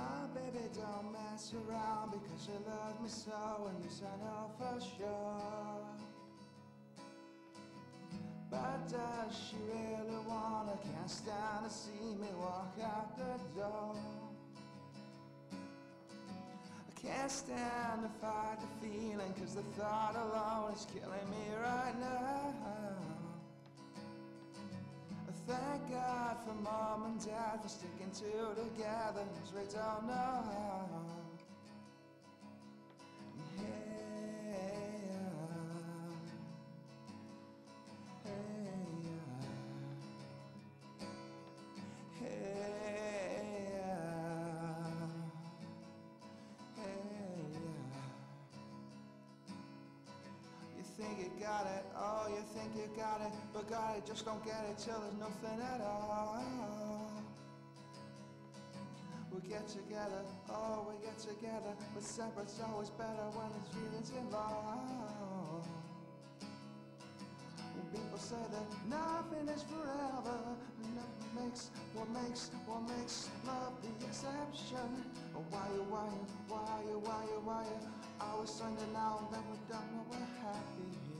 My baby don't mess around because she loves me so, and this I know for sure. But does she really wanna? Can't stand to see me walk out the door. I can't stand to fight the feeling, cause the thought alone is killing me right now. God for mom and dad for sticking two together, cause we don't know how. Think you got it, oh, you think you got it, but God, you just don't get it till there's nothing at all. We get together, oh, we get together, but separate's always better when there's feelings involved. When people say that nothing is forever, nothing makes what makes what makes love the exception. Why you, why why you, why you, why you? Always Sunday now and then we don't we're happy here.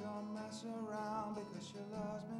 don't mess around because she loves me.